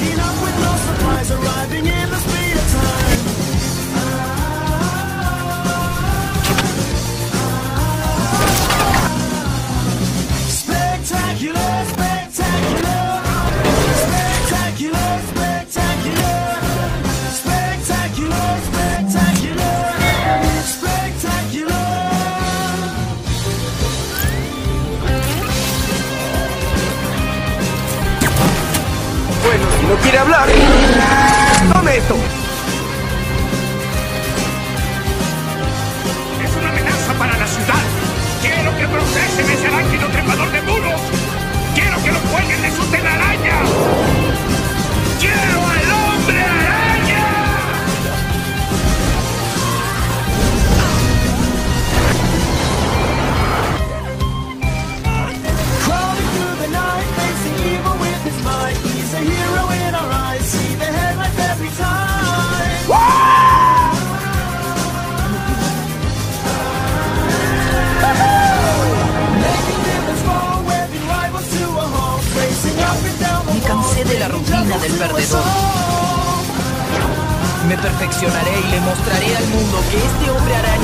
Looking up. no quiere hablar. Tome esto. de la rutina del perdedor. Me perfeccionaré y le mostraré al mundo que este hombre hará